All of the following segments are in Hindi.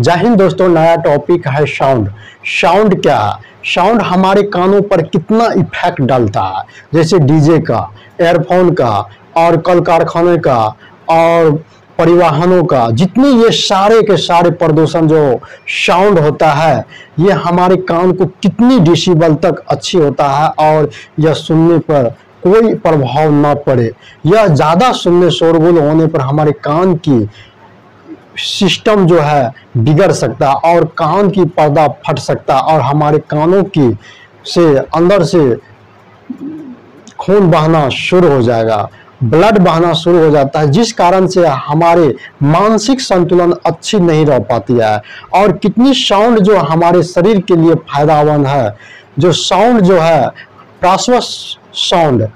जय हिंद दोस्तों, नया टॉपिक है साउंड साउंड क्या? साउंड हमारे कानों पर कितना इफ़ेक्ट डालता है? जैसे डीजे का एयरफोन का, और कल कारखाने का, और परिवहनों का, जितने ये सारे के सारे प्रदूषण जो साउंड होता है, ये हमारे कान को कितनी डिसिबल तक अच्छी होता है, और यह सुनने पर कोई प्रभाव ना पड़े। यह ज़्यादा सुनने, शोरगुल होने पर हमारे कान की सिस्टम जो है बिगड़ सकता और कान की पर्दा फट सकता और हमारे कानों की से अंदर से खून बहना शुरू हो जाएगा, ब्लड बहना शुरू हो जाता है, जिस कारण से हमारे मानसिक संतुलन अच्छी नहीं रह पाती है। और कितनी साउंड जो हमारे शरीर के लिए फायदामंद है, जो साउंड जो है प्राश्वस साउंड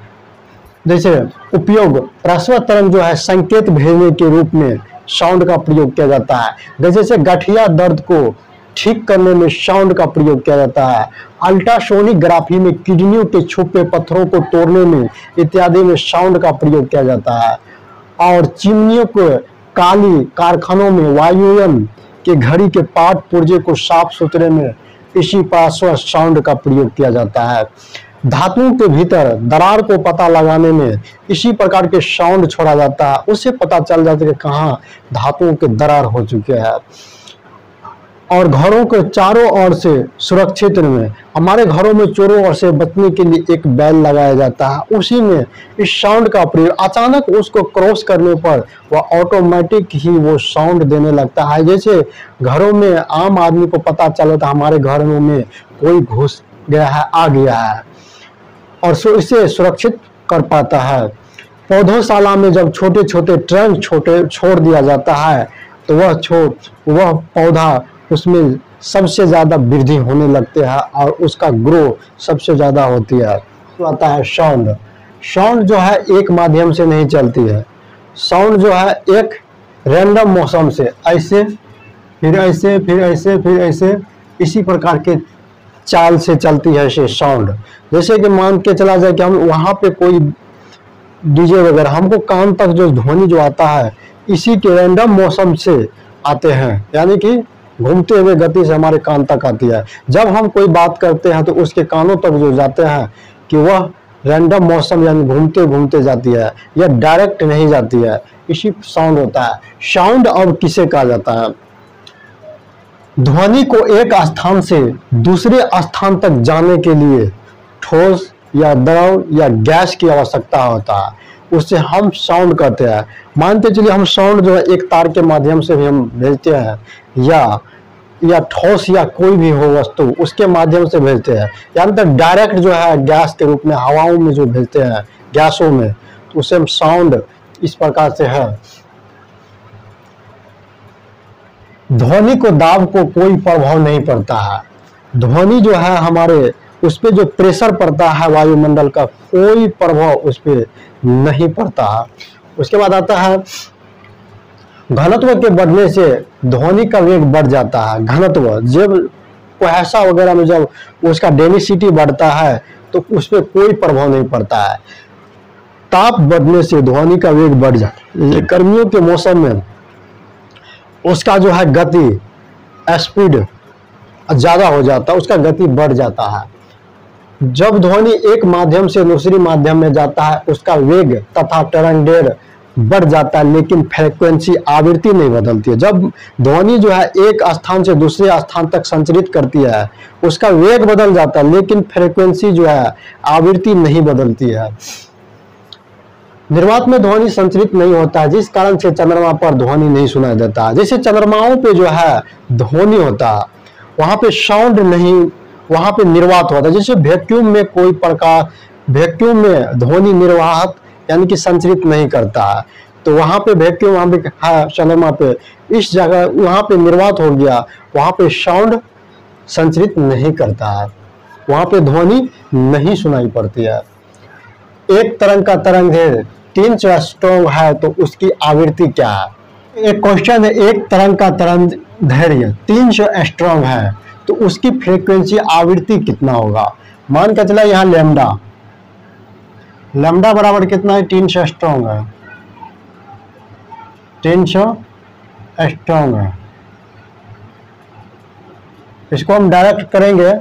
जैसे उपयोग प्रसव तरंग जो है संकेत भेजने के रूप में साउंड का प्रयोग किया जाता है। जैसे गठिया दर्द को ठीक करने में साउंड का प्रयोग किया जाता है। अल्ट्रासोनिग्राफी में किडनियों के छुपे पत्थरों को तोड़ने में इत्यादि में साउंड का प्रयोग किया जाता है। और चिमनियों को काली कारखानों में वायुयन के घड़ी के पार्ट पुर्जे को साफ़ सुथरे में इसी पार्श्व साउंड का प्रयोग किया जाता है। धातुओं के भीतर दरार को पता लगाने में इसी प्रकार के साउंड छोड़ा जाता है। उससे पता चल जाता है कि कहाँ धातुओं के दरार हो चुके हैं। और घरों के चारों ओर से सुरक्षित में, हमारे घरों में चोरों ओर से बचने के लिए एक बैल लगाया जाता है। उसी में इस साउंड का प्रयोग, अचानक उसको क्रॉस करने पर वह ऑटोमेटिक ही वो साउंड देने लगता है। जैसे घरों में आम आदमी को पता चले तो हमारे घरों में कोई घुस गया है, आ गया है। और इसे सुरक्षित कर पाता है। पौधोशाला में जब छोटे छोटे ट्रंक छोटे छोड़ दिया जाता है तो वह छोट वह पौधा उसमें सबसे ज़्यादा वृद्धि होने लगते हैं और उसका ग्रो सबसे ज़्यादा होती है। तो आता है साउंड साउंड जो है एक माध्यम से नहीं चलती है। साउंड जो है एक रैंडम मौसम से, ऐसे, फिर ऐसे फिर ऐसे फिर ऐसे, इसी प्रकार के चाल से चलती है साउंड जैसे कि मान के चला जाए कि हम वहाँ पे कोई डीजे वगैरह, हमको कान तक जो ध्वनि जो आता है, इसी के रैंडम मौसम से आते हैं। यानी कि घूमते हुए गति से हमारे कान तक आती है। जब हम कोई बात करते हैं तो उसके कानों तक जो जाते हैं कि वह रैंडम मौसम यानी घूमते घूमते जाती है या डायरेक्ट नहीं जाती है। इसी साउंड होता है। साउंड अब किसे कहा जाता है? ध्वनि को एक स्थान से दूसरे स्थान तक जाने के लिए ठोस या द्रव या गैस की आवश्यकता होता है। उससे हम साउंड कहते हैं। मानते चलिए, हम साउंड जो है, एक तार के माध्यम से भी हम भेजते हैं, या या ठोस या कोई भी हो वस्तु, उसके माध्यम से भेजते हैं। यानी तो डायरेक्ट जो है, गैस के रूप में, हवाओं में जो भेजते हैं, गैसों में तो उसे हम साउंड इस प्रकार से है। ध्वनि को, दाब को कोई प्रभाव नहीं पड़ता है। ध्वनि जो है हमारे, उस पर जो प्रेशर पड़ता है वायुमंडल का, कोई प्रभाव उस पर नहीं पड़ता है। उसके बाद आता है, घनत्व के बढ़ने से ध्वनि का वेग बढ़ जाता है। घनत्व, जब कुहासा वगैरह में जब उसका डेनिसिटी बढ़ता है तो उस पर कोई प्रभाव नहीं पड़ता है। ताप बढ़ने से ध्वनि का वेग बढ़ जाता है। गर्मियों के मौसम में उसका जो है गति स्पीड ज़्यादा हो जाता है, उसका गति बढ़ जाता है। जब ध्वनि एक माध्यम से दूसरी माध्यम में जाता है, उसका वेग तथा तरंगेर बढ़ जाता है, लेकिन फ्रिक्वेंसी आवृत्ति नहीं बदलती है। जब ध्वनि जो है एक स्थान से दूसरे स्थान तक संचरित करती है, उसका वेग बदल जाता है, लेकिन फ्रिक्वेंसी जो है आवृत्ति नहीं बदलती है। निर्वात में ध्वनि संचरित नहीं होता है जिस कारण से चंद्रमा पर ध्वनि नहीं सुनाई देता। जैसे चंद्रमाओं पे जो है ध्वनि होता है वहाँ पे साउंड नहीं, वहाँ पे निर्वात होता। है जैसे वैक्यूम में कोई प्रकार वैक्यूम में ध्वनि निर्वाहक यानी कि संचरित नहीं करता। है तो वहाँ पे वैक्यूम वहाँ पे है, चंद्रमा पे इस जगह, वहाँ पे निर्वात हो गया, वहाँ पे साउंड संचरित नहीं करता। है वहाँ पे ध्वनि नहीं सुनाई पड़ती है। एक तरंग का तरंग है, तीन सौ स्ट्रॉन्ग है तो उसकी आवृत्ति क्या है? एक क्वेश्चन है, एक तरंग का तरंग धैर्य, तीन सौ स्ट्रॉन्ग है तो उसकी फ्रीक्वेंसी आवृत्ति कितना होगा? मान के चला यहाँ लेमडा लेमडा बराबर कितना है? तीन सौ स्ट्रॉन्ग है। तीन सौ स्ट्रॉन्ग है। इसको हम डायरेक्ट करेंगे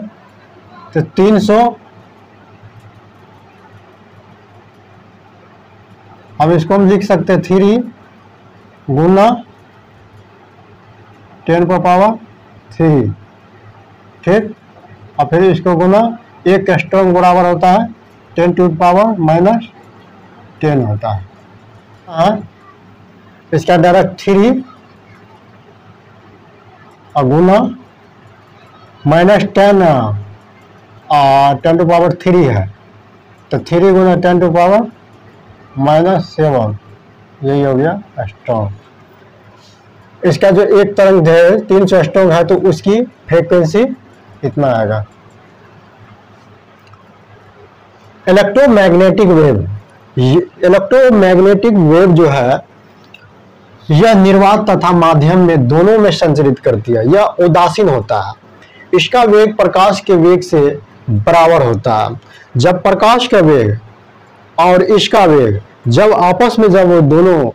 तो 300 अब इसको हम लिख सकते हैं थ्री गुना टेन पर पावर थ्री ठीक? और फिर इसको गुना एक स्ट्रॉन्ग बराबर होता है ten to power minus ten होता है। हाँ? इसका डायरेक्ट थ्री और गुना minus ten ten to power three है। तो three Guna ten to power minus seven, यही हो गया स्ट्रॉन्ग इसका जो एक तरंग है, तीन सौ स्ट्रॉन्ग है तो उसकी फ्रीक्वेंसी इतना आएगा। इलेक्ट्रोमैग्नेटिक वेव इलेक्ट्रोमैग्नेटिक वेव जो है, यह निर्वात तथा माध्यम में दोनों में संचरित करती है, यह उदासीन होता है। इसका वेग प्रकाश के वेग से बराबर होता है। जब प्रकाश का वेग और इसका वेग। जब आपस में जब वो दोनों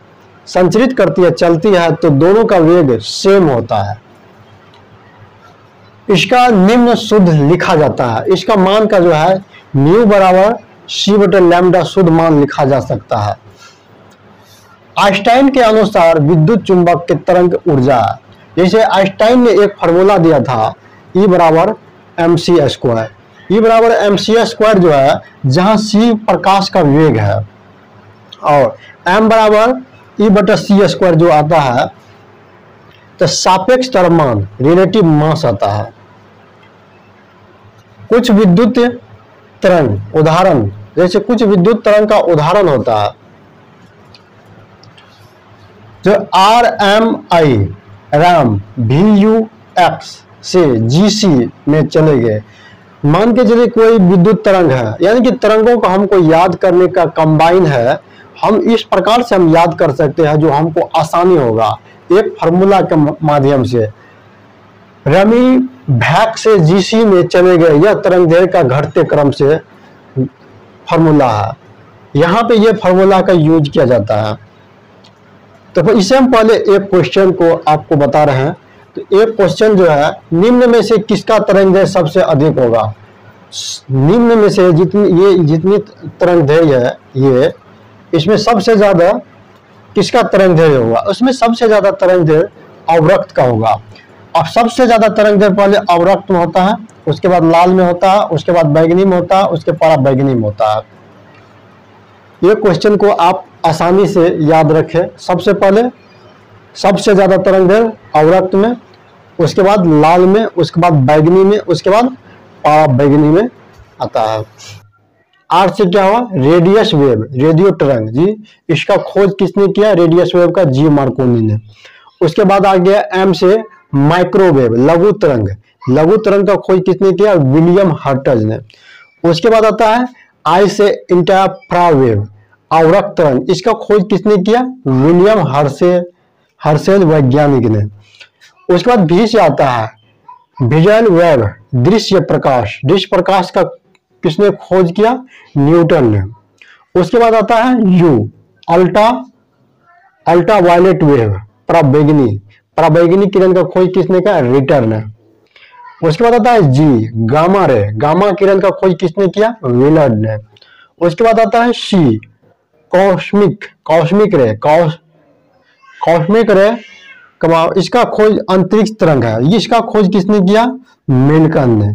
संचरित करती है, चलती है तो दोनों का वेग सेम होता है। इसका निम्न शुद्ध लिखा जाता है। इसका मान का जो है न्यू बराबर सी बटे लैमडा शुद्ध मान लिखा जा सकता है। आइंस्टाइन के अनुसार विद्युत चुंबक के तरंग ऊर्जा, जैसे आइंस्टाइन ने एक फार्मूला दिया था ई बराबर एम सी स्क्वायर ई बराबर एम सी स्क्वायर जो है, जहाँ सी प्रकाश का वेग है, और एम बराबर ई बटा सी स्क्वायर जो आता है तो सापेक्ष तरमान रिलेटिव मास आता है। कुछ विद्युत तरंग, उदाहरण, जैसे कुछ विद्युत तरंग का उदाहरण होता है, जो R M I Ram V U X से जी सी में चले गए। मान के चलिए कोई विद्युत तरंग है, यानी कि तरंगों को हमको याद करने का कंबाइन है, हम इस प्रकार से हम याद कर सकते हैं जो हमको आसानी होगा, एक फार्मूला के माध्यम से। रमी भैक से जीसी में चले गए, यह तरंग देर का घटते क्रम से फार्मूला है। यहाँ पे यह फार्मूला का यूज़ किया जाता है। तो इसे हम पहले एक क्वेश्चन को आपको बता रहे हैं। तो एक क्वेश्चन जो है, निम्न में से किसका तरंग दैर्घ्य सबसे अधिक होगा? निम्न में से जितनी, ये जितनी तरंग दैर्घ्य है ये इसमें सबसे ज़्यादा किसका तरंग दैर्घ्य होगा? उसमें सबसे ज़्यादा तरंग दैर्घ्य अवरक्त का होगा। अब सबसे ज़्यादा तरंग दैर्घ्य पहले अवरक्त में होता है, उसके बाद लाल में होता है, उसके बाद बैगनी में होता है, उसके पारा बैगनी में होता है। ये क्वेश्चन को आप आसानी से याद रखें। सबसे पहले सबसे ज़्यादा तरंग है अवरक्त में, उसके बाद लाल में, उसके बाद बैगनी में, उसके बाद पारा बैगनी में आता है। आर से क्या हुआ? रेडियस वेव, रेडियो तरंग, जी। इसका खोज किसने किया? रेडियस वेव का जी मार्कोनी ने। उसके बाद आ गया एम से माइक्रोवेव, लघु तरंग। लघु तरंग का खोज किसने किया? विलियम हर्टज ने। उसके बाद आता है आई से इंटाफ्रावेव आवरक तरंग। इसका खोज किसने किया? विलियम हर्से हर्सेल वैज्ञानिक ने। उसके बाद भी से आता है। विजुअल वेव दृश्य प्रकाश। दृश्य प्रकाश का किसने खोज किया? न्यूटन ने। उसके बाद आता है U ultra ultra violet wave प्रबैगनी। प्रबैगनी किरण का खोज किसने किया? रिटर ने। उसके बाद आता है जी गामा रे। गामा किरण का खोज किसने किया? विलर्ड ने। उसके बाद आता है C cosmic cosmic ray. Cos cosmic ray comma इसका खोज अंतरिक्ष तरंग है। इसका खोज किसने किया? मेनकन ने।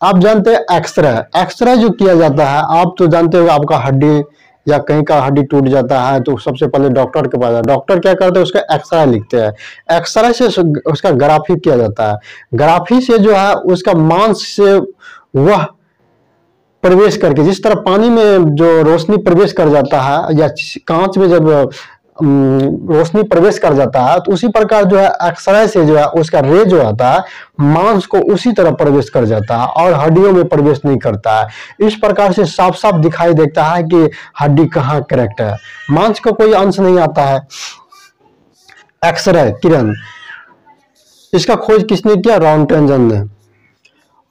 आप जानते हैं एक्सरे। एक्सरे जो किया जाता है, आप तो जानते हो आपका हड्डी या कहीं का हड्डी टूट जाता है तो सबसे पहले डॉक्टर के पास डॉक्टर क्या करते हैं? उसका एक्सरे लिखते हैं। एक्सरे से उसका ग्राफी किया जाता है। ग्राफी से जो है, उसका मांस से वह प्रवेश करके, जिस तरह पानी में जो रोशनी प्रवेश कर जाता है, या कांच में जब रोशनी प्रवेश कर जाता है तो उसी प्रकार जो है एक्सरे से जो है उसका रे जो आता है, मांस को उसी तरह प्रवेश कर जाता है और हड्डियों में प्रवेश नहीं करता है। इस प्रकार से साफ़ साफ़ दिखाई देता है कि हड्डी कहाँ करेक्ट है। मांस का कोई अंश नहीं आता है। एक्सरे किरण। इसका खोज किसने किया? रॉन्टेंजन ने।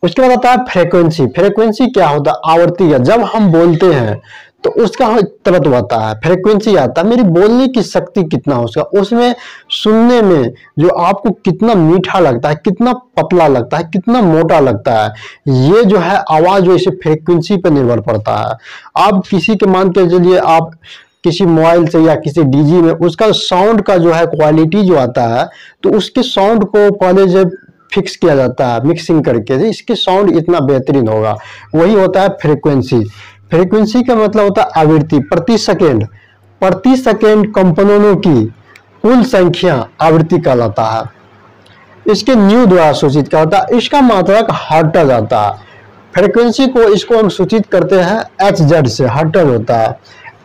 उसके बाद आता है फ्रीक्वेंसी फ्रीक्वेंसी क्या होता है? आवर्ती जब हम बोलते हैं तो उसका तरत होता है फ्रिक्वेंसी आता है। मेरी बोलने की शक्ति कितना उसका? उसमें सुनने में जो आपको कितना मीठा लगता है, कितना पतला लगता है, कितना मोटा लगता है, ये जो है आवाज़ जो इसे फ्रिक्वेंसी पर निर्भर पड़ता है। आप किसी के मान के चलिए, आप किसी मोबाइल से या किसी डीजी में, उसका साउंड का जो है क्वालिटी जो आता है तो उसके साउंड को पहले जब फिक्स किया जाता है मिक्सिंग करके इसके साउंड इतना बेहतरीन होगा। वही होता है फ्रीक्वेंसी फ्रीक्वेंसी का मतलब होता है आवृत्ति, प्रति सेकेंड। प्रति सेकेंड कंपनों की कुल संख्या आवृत्ति कहलाता है। इसके न्यू द्वारा सूचित क्या होता है? इसका मात्रक हर्टज आता है। फ्रीक्वेंसी को इसको हम सूचित करते हैं एच जेड से, हर्टज होता है।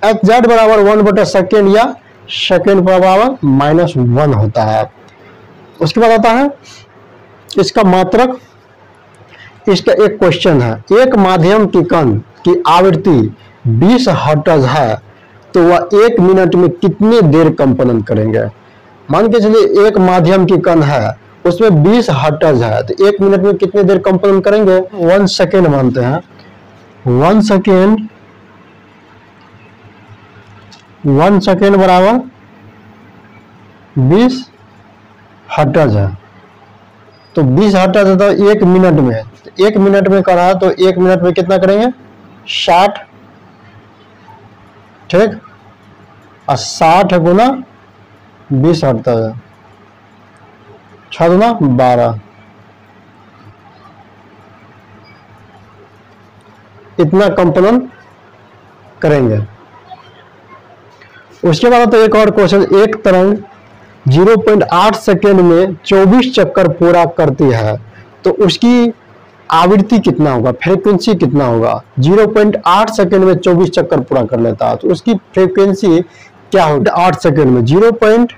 एच जेड बराबर वन बटा सेकेंड या सेकेंड बराबर माइनस वन होता है। उसके बाद आता है, इसका मात्रक, इसका एक क्वेश्चन है। एक माध्यम की कण की आवृत्ति 20 हर्टज है तो वह एक मिनट में कितनी देर कंपन करेंगे? मान के चलिए, एक माध्यम की कण है, उसमें 20 हर्टज है तो एक मिनट में कितनी देर कंपन करेंगे? वन सेकेंड मानते हैं। वन सेकेंड वन सेकेंड बराबर 20 हर्टज है। तो 20 हर्टज है तो एक मिनट में, एक मिनट में करा तो एक मिनट में कितना करेंगे? साठ, ठीक? और साठ गुना बीस हटता है। छ गुना बारह। इतना कंपन करेंगे। उसके बाद तो एक और क्वेश्चन एक तरंग 0.8 सेकेंड में 24 चक्कर पूरा करती है। तो उसकी आवृत्ति कितना होगा? फ्रीक्वेंसी कितना होगा? 0.8 सेकेंड में 24 चक्कर पूरा कर लेता है तो उसकी फ्रीक्वेंसी क्या होगी? 8 सेकेंड में। 0.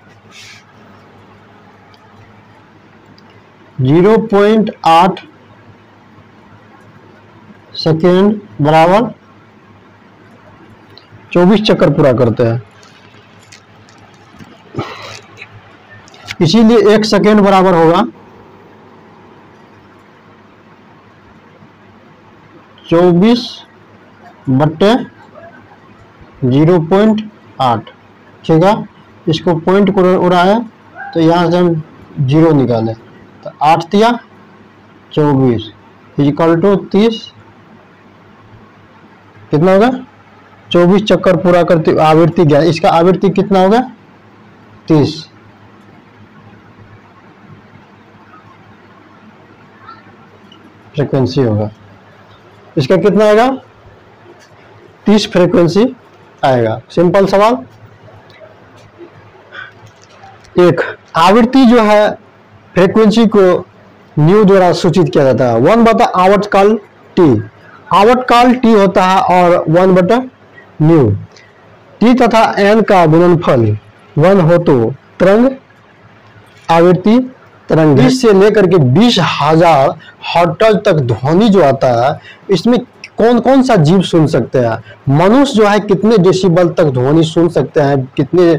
ज़ीरो पॉइंट आठ सेकेंड बराबर 24 चक्कर पूरा करते हैं। इसीलिए एक सेकेंड बराबर होगा। चौबीस बट्टे ज़ीरो पॉइंट आठ, ठीक है? इसको पॉइंट को उड़ाए तो यहाँ से हम ज़ीरो निकालें। तो आठ दिया, चौबीस। इजिकल टू तीस। कितना होगा? चौबीस चक्कर पूरा करते, आवृत्ति गया। इसका आवृत्ति कितना होगा? तीस। फ्रिक्वेंसी होगा। इसका कितना आएगा? तीस फ्रीक्वेंसी आएगा। सिंपल सवाल। एक, आवृत्ति जो है फ्रीक्वेंसी को न्यू द्वारा सूचित किया जाता है। वन बटा आवट काल टी आवट काल टी होता है और वन बटा न्यू टी तथा एन का गुणनफल वन हो तो तरंग, आवृत्ति बीस से लेकर के बीस हज़ार हॉटल तक ध्वनि जो आता है, इसमें कौन कौन सा जीव सुन सकते हैं? मनुष्य जो है, कितने डेसिबल तक ध्वनि सुन सकते हैं? कितने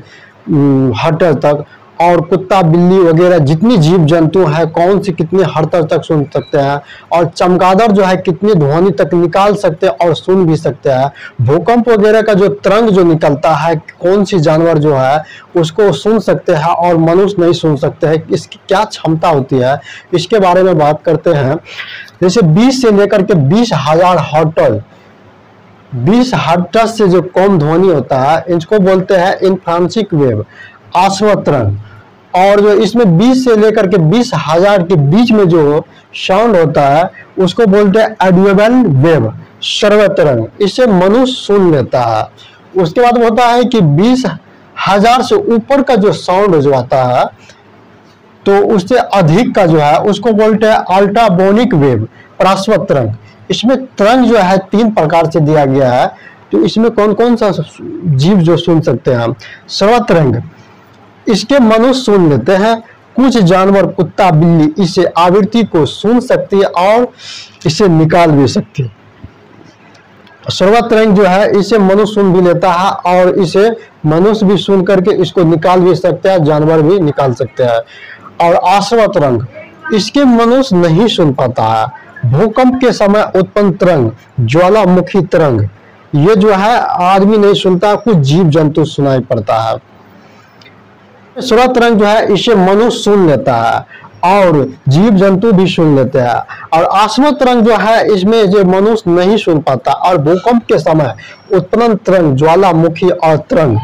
हॉटल तक? और कुत्ता, बिल्ली वगैरह जितनी जीव जंतु है, कौन सी कितने हर्टल तक सुन सकते हैं और चमगादड़ जो है, कितनी ध्वनि तक निकाल सकते हैं और सुन भी सकते हैं। भूकंप वगैरह का जो तरंग जो निकलता है, कौन सी जानवर जो है, उसको सुन सकते हैं और मनुष्य नहीं सुन सकते हैं। इसकी क्या क्षमता होती है? इसके बारे में बात करते हैं। जैसे बीस से लेकर के बीस हज़ार हॉटल बीस हर्टस से जो कम ध्वनि होता है, इसको बोलते हैं इन्फ्रांसिक वेव। आश्वतरण और जो इसमें 20 से लेकर के बीस हज़ार के बीच में जो साउंड होता है, उसको बोलते हैं एडुएबल वेव सर्वतरंग इसे मनुष्य सुन लेता है। उसके बाद होता है कि बीस हज़ार से ऊपर का जो साउंड जो आता है तो उससे अधिक का जो है, उसको बोलते हैं अल्ट्राबोनिक वेव प्राश्वत तरंग इसमें तरंग जो है, तीन प्रकार से दिया गया है। तो इसमें कौन कौन सा जीव जो सुन सकते हैं हम? सर्वतरंग इसके मनुष्य सुन लेते हैं। कुछ जानवर कुत्ता, बिल्ली इसे आवृत्ति को सुन सकती है और इसे निकाल भी सकती है। सर्वतरंग जो है, इसे मनुष्य सुन भी लेता है और इसे मनुष्य भी सुन करके इसको निकाल भी सकते हैं, जानवर भी निकाल सकते हैं। और आश्वत रंग, इसके मनुष्य नहीं सुन पाता है। भूकंप के समय उत्पन्न तरंग, ज्वालामुखी तरंग, ये जो है, आदमी नहीं सुनता, कुछ जीव जंतु सुनाई पड़ता है। सुरत रंग जो है, इसे मनुष्य सुन लेता है और जीव जंतु भी सुन लेते हैं। और आसमत रंग जो है, इसमें जो मनुष्य नहीं सुन पाता और भूकंप के समय उत्पन्न तरंग, ज्वालामुखी और तरंग।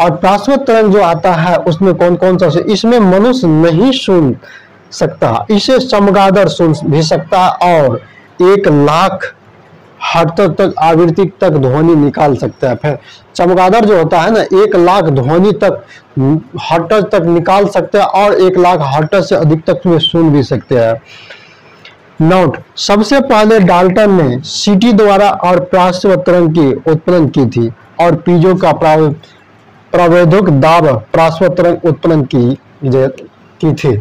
और प्राश्वत तरंग जो आता है, उसमें कौन कौन सा, इसमें मनुष्य नहीं सुन सकता। इसे चमगादड़ सुन भी सकता और एक लाख हर्टर तक आवृत्ति तक ध्वनि निकाल सकता है। फिर चमगादड़ जो होता है ना, एक लाख ध्वनि तक हर्टर तक निकाल सकते हैं और एक लाख हर्टर से अधिक तक में सुन भी सकते हैं। नोट सबसे पहले डाल्टन ने सीटी द्वारा और प्राश्व तरंग की, उत्पन्न की थी और पीजो का प्रावेदुक दाब प्राश्व तरंग उत्पन्न की की थी।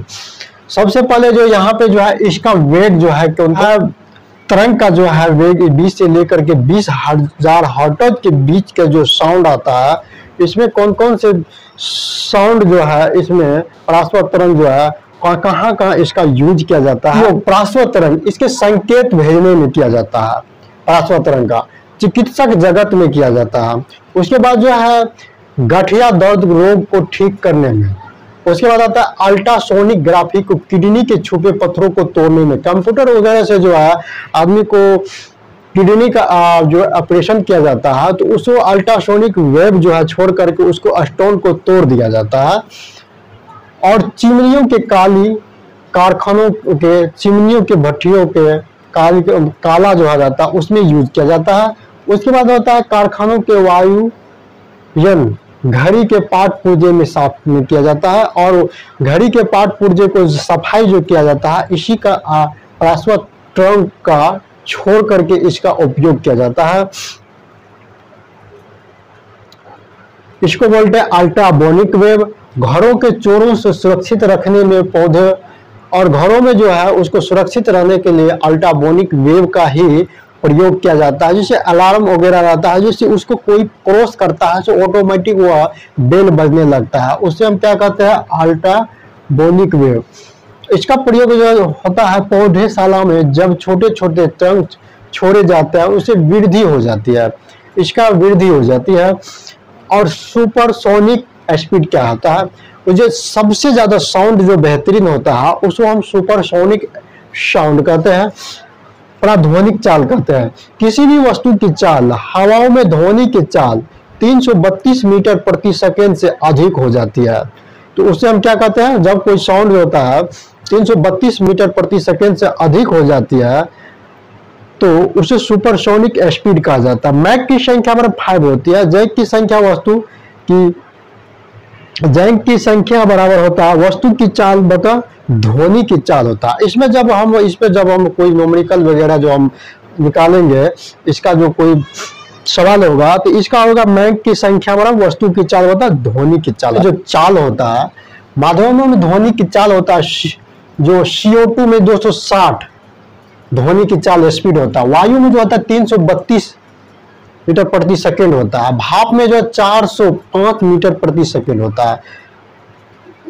सबसे पहले जो यहाँ पे जो है, इसका वेग जो है क्योंकि तरंग का जो है वेग 20 से लेकर के बीस हज़ार हर्टज के बीच का जो साउंड आता है, इसमें कौन कौन से साउंड जो है, इसमें परास्पर तरंग जो है, कहाँ कहाँ इसका यूज़ किया जाता है? प्राश्व तरंग, इसके संकेत भेजने में किया जाता है, परास्पर तरंग का, चिकित्सक जगत में किया जाता है। उसके बाद जो है, गठिया दर्द रोग को ठीक करने में उसके बाद आता है अल्ट्रासोनिक ग्राफी को किडनी के छुपे पत्थरों को तोड़ने में। कंप्यूटर वगैरह से जो है, आदमी को किडनी का जो ऑपरेशन किया जाता है तो उसको अल्ट्रासोनिक वेब जो है, छोड़ करके उसको स्टोन को तोड़ दिया जाता है। और चिमनियों के काली कारखानों के, चिमनियों के भट्टियों के काली, काला जो आ जाता है, उसमें यूज़ किया जाता है। उसके बाद होता है कारखानों के वायु घड़ी के पाठ पूजे में साफ़ में किया जाता है और घड़ी के पाठ पूजे को सफ़ाई जो किया जाता है, इसी का प्राश्वत ट्रंक का छोड़ करके इसका उपयोग किया जाता है। इसको बोलते हैं अल्ट्राबोनिक वेब घरों के चोरों से सुरक्षित रखने में पौधे और घरों में जो है, उसको सुरक्षित रहने के लिए अल्ट्राबोनिक वेव का ही प्रयोग किया जाता है जैसे अलार्म वगैरह रहता है जैसे उसको कोई क्रॉस करता है तो ऑटोमेटिक वह बेल बजने लगता है। उससे हम क्या कहते हैं? अल्ट्राबोनिक वेव इसका प्रयोग जो होता है पौधेशाला में जब छोटे छोटे टंक छोड़े जाते हैं, उससे वृद्धि हो जाती है। इसका वृद्धि हो जाती है। और सुपरसोनिक स्पीड क्या होता है? जो सबसे ज़्यादा साउंड जो बेहतरीन होता है, उसको हम सुपरसोनिक साउंड कहते हैं। प्राध्वनिक चाल कहते हैं। किसी भी वस्तु की चाल हवाओं में ध्वनि की चाल 332 मीटर प्रति सेकेंड से अधिक हो जाती है। तो उससे हम क्या कहते हैं? जब कोई साउंड होता है 332 मीटर प्रति सेकेंड से अधिक हो जाती है तो उसे सुपरसोनिक स्पीड कहा जाता है। मैक की संख्या पर फाइव होती है। जैक की संख्या वस्तु की जैक की संख्या बराबर होता है। वस्तु की चाल बता ध्वनि की चाल होता। है इसमें जब हम, इस पे जब हम कोई नोमरिकल वगैरह जो हम निकालेंगे, इसका जो कोई सवाल होगा तो इसका होगा मैक की संख्या बराबर वस्तु की चाल होता है ध्वनि की चाल। जो चाल होता है माध्यमों में ध्वनि की चाल होता है जो CO2 में 260 ध्वनि की चाल स्पीड होता। है वायु में जो होता है 332 मीटर प्रति सेकेंड होता। है भाप में जो है 405 मीटर प्रति सेकेंड होता। है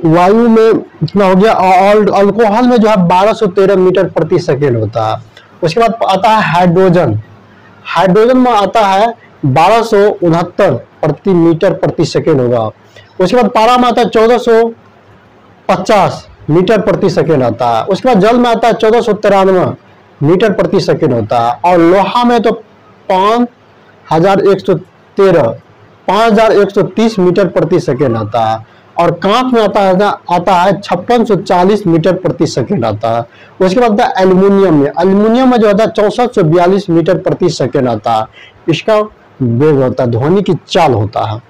वायु में इतना हो गया? अल्कोहल में जो है 1213 मीटर प्रति सेकेंड होता है। उसके बाद आता है हाइड्रोजन। हाइड्रोजन में आता है बारह प्रति मीटर प्रति सेकेंड होगा। उसके बाद पारा में आता है चौदह मीटर प्रति सेकेंड आता है। उसके बाद जल में आता है चौदह मीटर प्रति सेकेंड होता है। और लोहा में तो पाँच हज़ार एक सौ तेरह, पाँच हज़ार एक सौ तीस मीटर प्रति सेकेंड आता है। और कांच में आता है आता है छप्पन सौ चालीस मीटर प्रति सेकेंड आता है। उसके बाद आता है एल्यूमिनियम में। एल्यूमिनियम में जो होता है, चौसठ सौ बयालीस मीटर प्रति सेकेंड आता है। इसका वेग होता है, ध्वनि की चाल होता है।